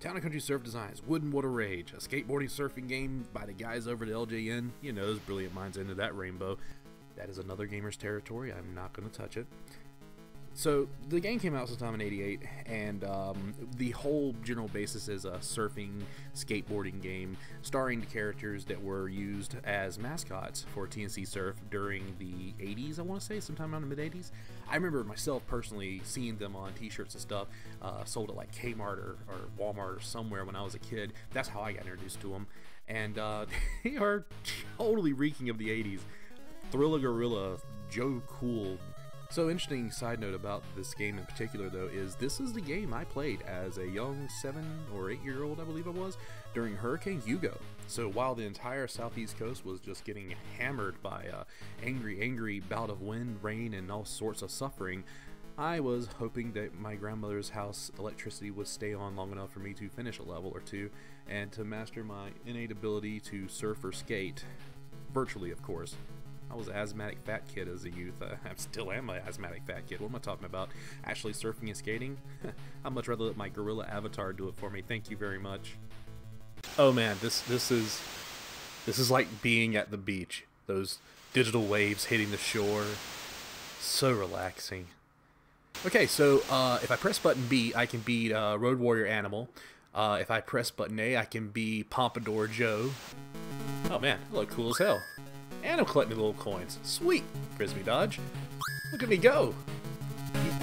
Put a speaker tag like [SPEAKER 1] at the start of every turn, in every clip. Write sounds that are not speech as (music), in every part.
[SPEAKER 1] Town and Country Surf Designs, Wood and Water Rage, a skateboarding surfing game by the guys over at LJN. You know, those brilliant minds into that rainbow. That is another gamer's territory. I'm not going to touch it. So the game came out sometime in '88, and um, the whole general basis is a surfing, skateboarding game starring the characters that were used as mascots for T&C Surf during the '80s. I want to say sometime around the mid '80s. I remember myself personally seeing them on T-shirts and stuff uh, sold at like Kmart or, or, Walmart or somewhere when I was a kid. That's how I got introduced to them, and uh, (laughs) they are totally reeking of the '80s. Thrilla Gorilla, Joe Cool, so interesting side note about this game in particular though is this is the game I played as a young 7 or 8 year old I believe I was during Hurricane Hugo. So while the entire southeast coast was just getting hammered by a angry angry bout of wind, rain and all sorts of suffering, I was hoping that my grandmother's house electricity would stay on long enough for me to finish a level or two and to master my innate ability to surf or skate. Virtually, of course. I was an asthmatic fat kid as a youth. Uh, (laughs) I still am an asthmatic fat kid. What am I talking about? Actually surfing and skating? (laughs) I'd much rather let my gorilla avatar do it for me. Thank you very much. Oh man, this this is this is like being at the beach. Those digital waves hitting the shore. So relaxing. Okay, so uh, if I press button B, I can beat uh, Road Warrior Animal. Uh, if I press button A, I can be Pompadour Joe. Oh man, I look cool as hell. And I'm collecting little coins. Sweet, Frisbee Dodge. Look at me go.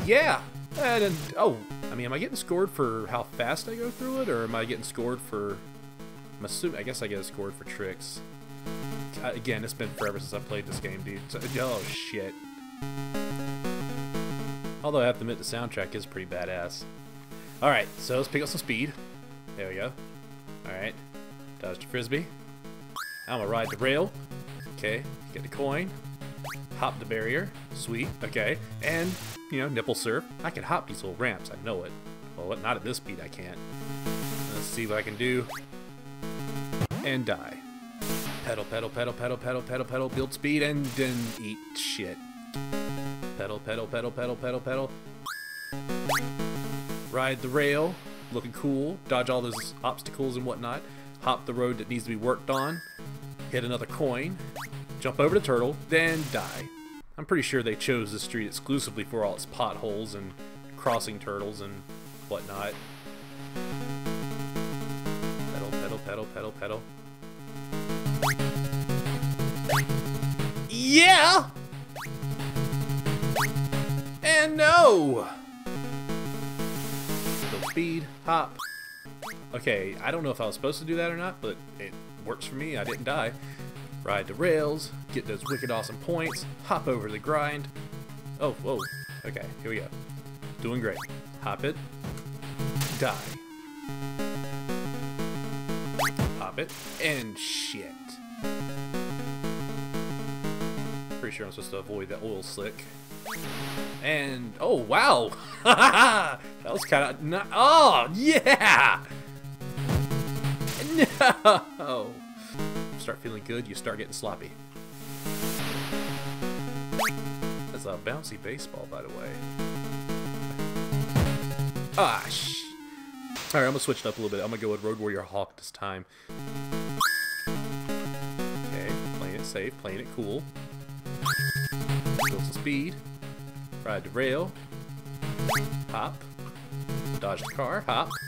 [SPEAKER 1] Yeah. And, and, oh, I mean, am I getting scored for how fast I go through it, or am I getting scored for? I'm assuming. I guess I get scored for tricks. Uh, again, it's been forever since I played this game, dude. So, oh shit. Although I have to admit, the soundtrack is pretty badass. All right, so let's pick up some speed. There we go. All right, dodge the frisbee. I'm gonna ride the rail. Okay, get the coin. Hop the barrier. Sweet. Okay. And, you know, nipple surf. I can hop these little ramps. I know it. Well, not at this speed I can't. Let's see what I can do. And die. Pedal, pedal, pedal, pedal, pedal, pedal, pedal, build speed, and then eat shit. Pedal, pedal, pedal, pedal, pedal, pedal. Ride the rail. Looking cool. Dodge all those obstacles and whatnot. Hop the road that needs to be worked on. Hit another coin jump over the turtle, then die. I'm pretty sure they chose this street exclusively for all its potholes and crossing turtles and whatnot. Pedal, pedal, pedal, pedal, pedal. Yeah! And no! So speed, hop. Okay, I don't know if I was supposed to do that or not, but it works for me. I didn't die. Ride the rails, get those wicked awesome points, hop over the grind. Oh, whoa. Okay, here we go. Doing great. Hop it. Die. Hop it. And shit. Pretty sure I'm supposed to avoid that oil slick. And, oh, wow! (laughs) that was kind of oh, yeah! (laughs) No! Start feeling good, you start getting sloppy. That's a bouncy baseball, by the way. Ah, sh Alright, I'm gonna switch it up a little bit. I'm gonna go with Road Warrior Hawk this time. Okay, playing it safe, playing it cool. Build some speed. Ride the rail. Hop. Dodge the car. Hop. (laughs)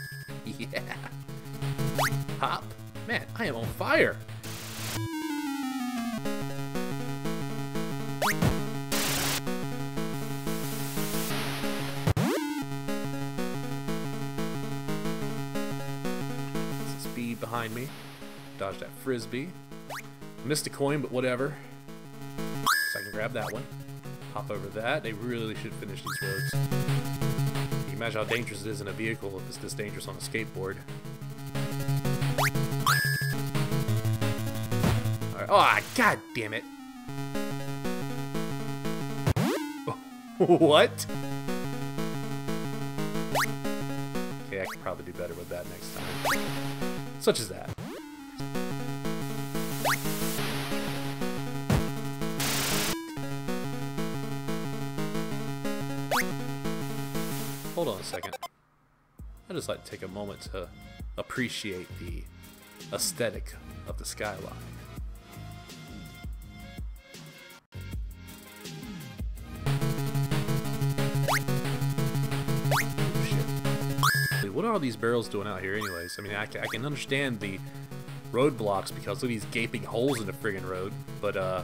[SPEAKER 1] Yeah. Hop. Man, I am on fire. Behind me. Dodge that frisbee. Missed a coin, but whatever. So I can grab that one. Hop over that. They really should finish these roads. You imagine how dangerous it is in a vehicle if it's this dangerous on a skateboard. Right. Oh, god damn it. (laughs) what? Okay, I could probably do better with that next time. Such as that. Hold on a second. I'd just like to take a moment to appreciate the aesthetic of the skyline. What are these barrels doing out here anyways? I mean, I, I can understand the roadblocks because of these gaping holes in the friggin' road, but uh,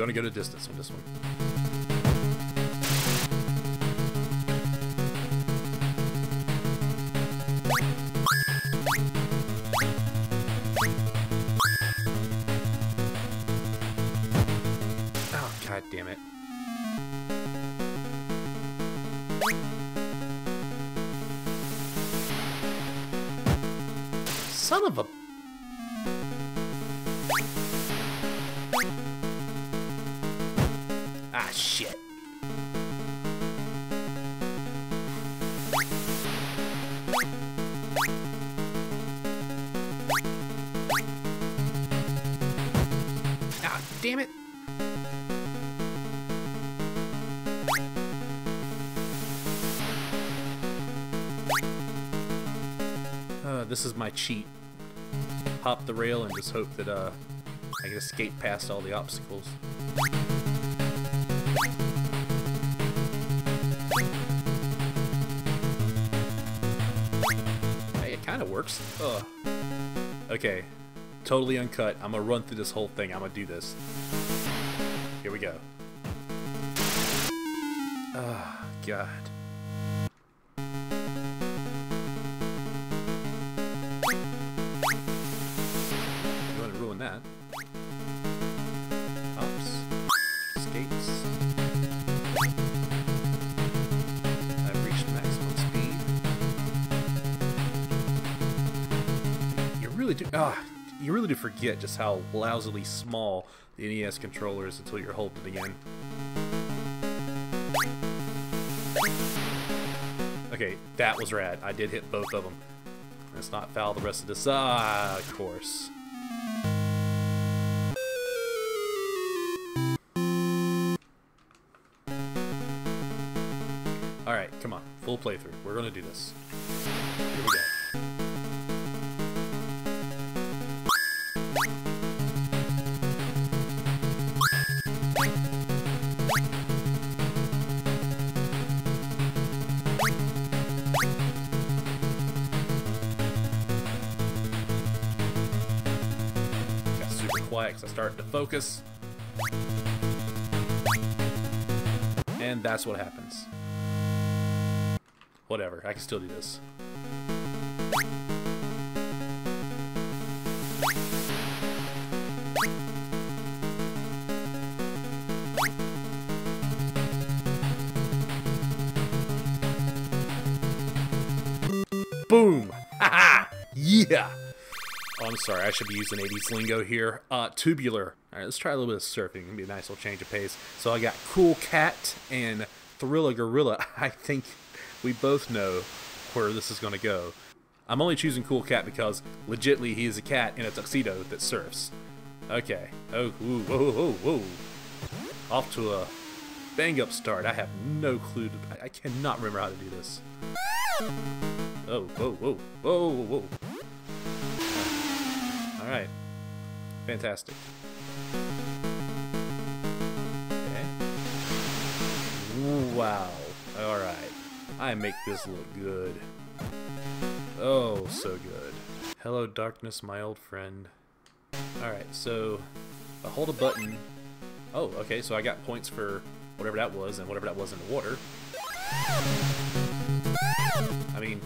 [SPEAKER 1] Gonna go to distance on this one. Oh, god damn it. Son of a damn it. Uh, this is my cheat. Hop the rail and just hope that uh, I can escape past all the obstacles. It kind of works. Ugh. Okay, totally uncut. I'm gonna run through this whole thing. I'm gonna do this. Here we go. Ah, oh, God. You want to ruin that? Ups. Skates. I've reached maximum speed. You really do. Ah, you really do forget just how lousily small the NES controller is until you're holding it again. Okay, that was rad. I did hit both of them. Let's not foul the rest of this. Ah, of course. Alright, come on. Full playthrough. We're gonna do this. Quiet because I started to focus. And that's what happens. Whatever, I can still do this. Boom! (laughs) ha! yeah! Oh, I'm sorry, I should be using 80s lingo here. Uh, tubular. Alright, let's try a little bit of surfing. It'll be a nice little change of pace. So I got Cool Cat and Thrilla Gorilla. (laughs) I think we both know where this is going to go. I'm only choosing Cool Cat because, legitly, he is a cat in a tuxedo that surfs. Okay. Oh, ooh, whoa, whoa, whoa. Off to a bang-up start. I have no clue. To, I, I cannot remember how to do this. Oh, whoa, whoa, whoa, whoa. Alright. Fantastic. Okay. Wow. Alright. I make this look good. Oh, so good. Hello, darkness, my old friend. Alright, so I hold a button. Oh, okay, so I got points for whatever that was and whatever that was in the water. I mean,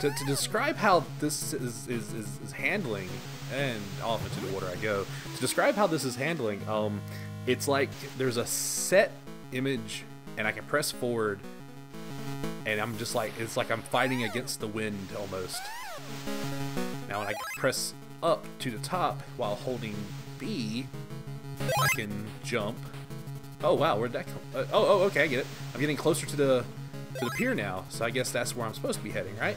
[SPEAKER 1] to, to describe how this is, is, is, handling and off into the water I go. To describe how this is handling, um, it's like there's a set image and I can press forward and I'm just like, it's like I'm fighting against the wind almost. Now when I press up to the top while holding B, I can jump Oh wow, where'd that come? Uh, oh, oh, okay, I get it. I'm getting closer to the to the pier now, so I guess that's where I'm supposed to be heading, right?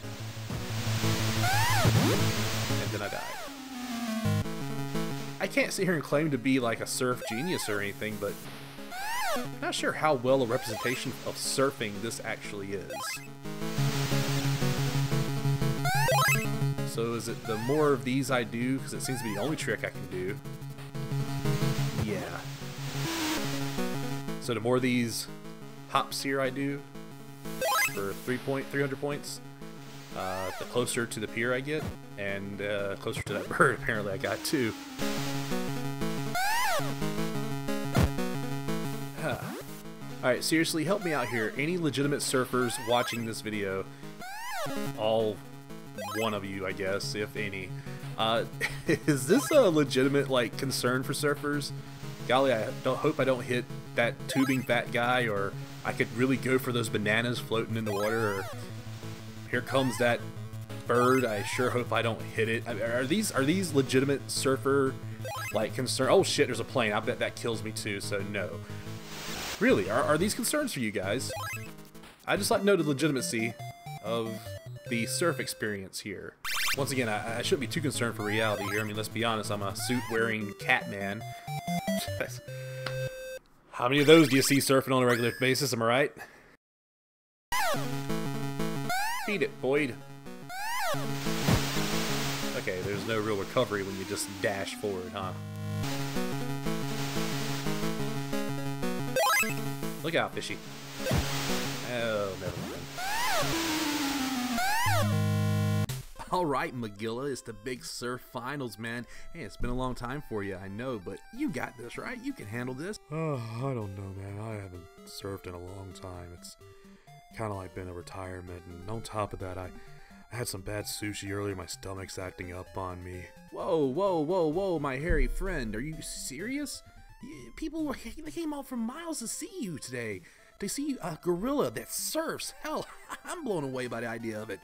[SPEAKER 1] And then I died. I can't sit here and claim to be like a surf genius or anything, but I'm not sure how well a representation of surfing this actually is. So is it the more of these I do, because it seems to be the only trick I can do? Yeah. So the more of these hops here I do, for three point, 300 points, uh, the closer to the pier I get, and uh, closer to that (laughs) bird apparently I got too. Alright, seriously, help me out here. Any legitimate surfers watching this video, all one of you, I guess, if any. Uh, (laughs) is this a legitimate like concern for surfers? Golly, I don't hope I don't hit that tubing fat guy, or I could really go for those bananas floating in the water. Or here comes that bird. I sure hope I don't hit it. I mean, are these are these legitimate surfer like concern? Oh shit, there's a plane. I bet that kills me too. So no. Really, are, are these concerns for you guys? I just like know the legitimacy of the surf experience here. Once again, I, I shouldn't be too concerned for reality here. I mean, let's be honest, I'm a suit-wearing cat man. (laughs) How many of those do you see surfing on a regular basis, am I right? Beat it, Boyd. Okay, there's no real recovery when you just dash forward, huh? Look out, fishy. Oh, never mind. All right, Magilla, it's the Big Surf Finals, man. Hey, it's been a long time for you, I know, but you got this, right? You can handle this.
[SPEAKER 2] Oh, (sighs) I don't know, man. I haven't surfed in a long time. It's kind of like been a retirement, and on top of that, I, I had some bad sushi earlier. My stomach's acting up on me.
[SPEAKER 1] Whoa, whoa, whoa, whoa, my hairy friend. Are you serious? People they came out from miles to see you today. To see a gorilla that surfs. Hell, (laughs) I'm blown away by the idea of it.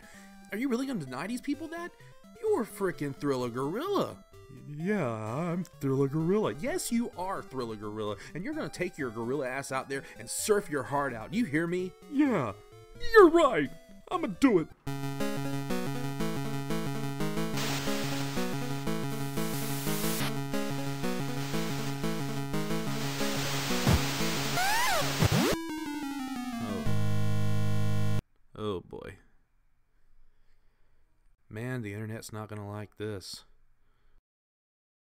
[SPEAKER 1] Are you really gonna deny these people that? You're a freaking Thrilla Gorilla.
[SPEAKER 2] Yeah, I'm Thrilla Gorilla.
[SPEAKER 1] Yes, you are Thrilla Gorilla, and you're gonna take your gorilla ass out there and surf your heart out. You hear me?
[SPEAKER 2] Yeah, you're right. I'm gonna do it.
[SPEAKER 1] Oh. Oh boy. Man, the internet's not gonna like this.